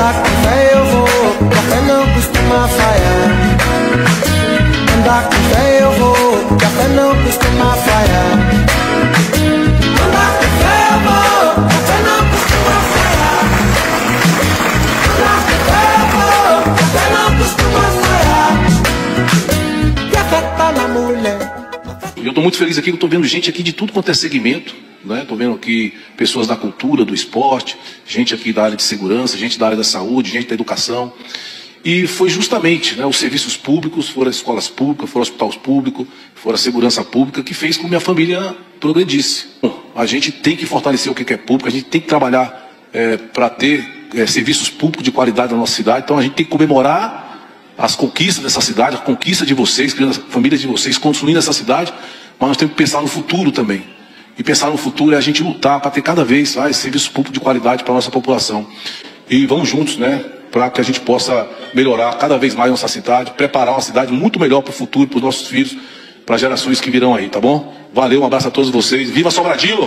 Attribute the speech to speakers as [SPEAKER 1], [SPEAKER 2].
[SPEAKER 1] Andar com fé eu vou, café não costuma falhar. Andar com fé eu vou, café não costuma falhar. Andar com fé eu vou, café não costuma falhar. Andar com fé eu vou, café não costuma falhar. Café tá na mulher.
[SPEAKER 2] Eu estou muito feliz aqui, eu estou vendo gente aqui de tudo quanto é segmento. Estou vendo aqui pessoas da cultura, do esporte, gente aqui da área de segurança, gente da área da saúde, gente da educação. E foi justamente né, os serviços públicos, foram as escolas públicas, foram os hospitais públicos, foram a segurança pública, que fez com que minha família progredisse. Bom, a gente tem que fortalecer o que é público, a gente tem que trabalhar é, para ter é, serviços públicos de qualidade na nossa cidade, então a gente tem que comemorar as conquistas dessa cidade, a conquista de vocês, criando a família de vocês, construindo essa cidade, mas nós temos que pensar no futuro também. E pensar no futuro é a gente lutar para ter cada vez mais serviço público de qualidade para a nossa população. E vamos juntos, né? Para que a gente possa melhorar cada vez mais nossa cidade, preparar uma cidade muito melhor para o futuro, para os nossos filhos, para as gerações que virão aí, tá bom? Valeu, um abraço a todos vocês. Viva Sobradinho!